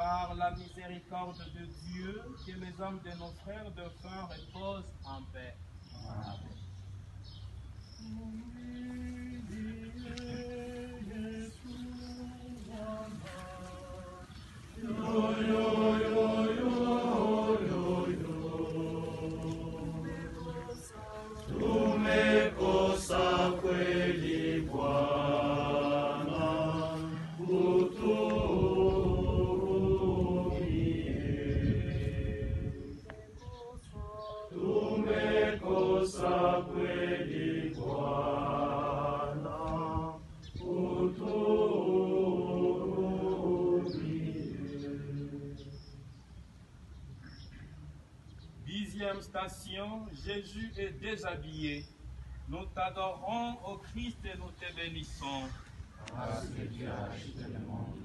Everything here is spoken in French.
par la miséricorde de Dieu, que les âmes de nos frères défunts reposent en paix. Dixième station, Jésus est déshabillé. Nous t'adorons, ô Christ, et nous te bénissons. Parce que tu as acheté le monde